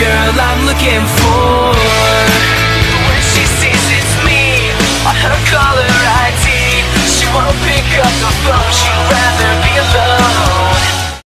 girl I'm looking for. But when she sees it's me On her caller ID She won't pick up the phone she